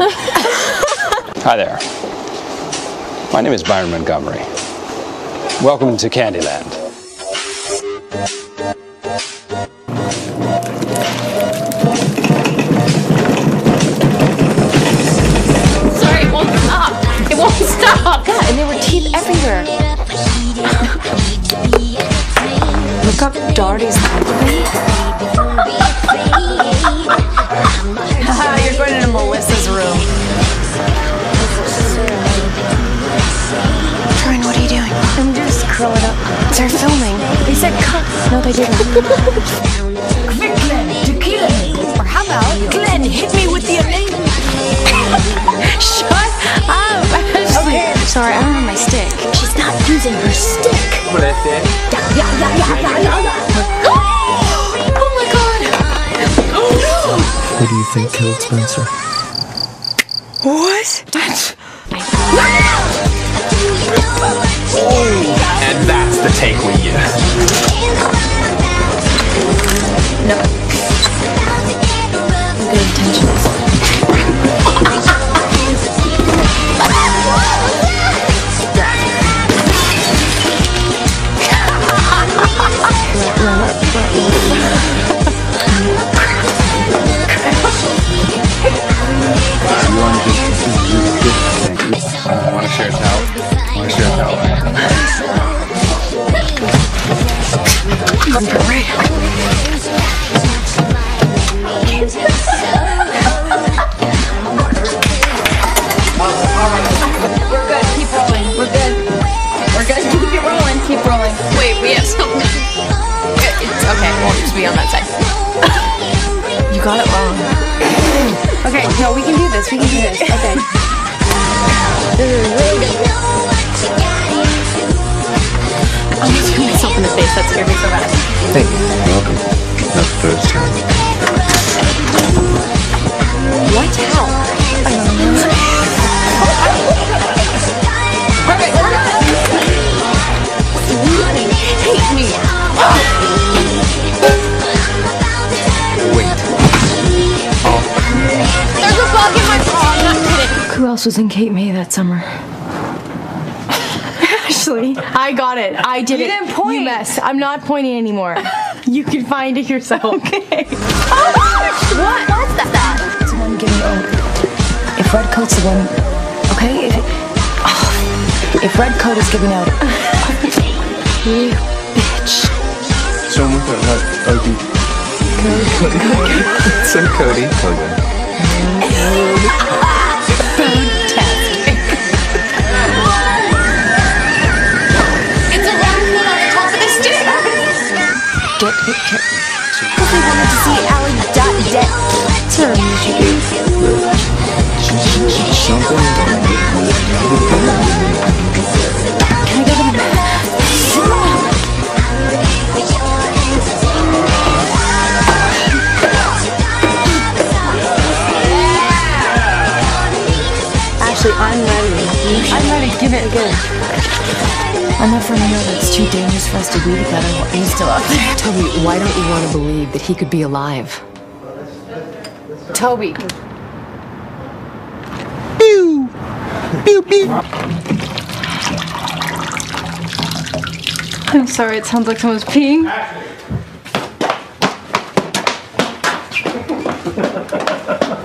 Hi there. My name is Byron Montgomery. Welcome to Candyland. Sorry, it won't stop. It won't stop. God, and there were teeth everywhere. you're going into Melissa's room. Troy, what are you doing? I'm just curling up. They're filming. They said cut. No, they didn't. Quick, Glenn, tequila me. Or how about Glenn, hit me with the amazing. Shut up, Ashley. Sorry, I don't have my stick. She's not using her stick. Yeah, yeah, yeah, yeah, yeah, yeah. Who do you think killed Spencer? What? Oh, and that's the take we use. Good intentions. I want to share a towel. I want to share a towel. We're good. Keep rolling. We're good. We're good. Keep it rolling. Keep rolling. Wait, we have something. It's okay. We'll just be on that side. You got it wrong. Okay. No, we can do this. We can do this. Okay. 13. What help? Wait. Who else was in Cape May that summer? Ashley, I got it. I did you it. You didn't point. You mess. I'm not pointing anymore. you can find it yourself. Okay. Oh gosh! What? What's that? It's the one giving out. If red coat's the one, okay. If, oh, if red coat is giving out, you bitch. Someone got hurt. Cody. Cody. so Cody. Cody. I'm it good. Enough for me to know that it's too dangerous for us to be together while he's still up there. Toby, why don't you want to believe that he could be alive? Toby. Pew! Pew, pew. I'm sorry, it sounds like someone's peeing.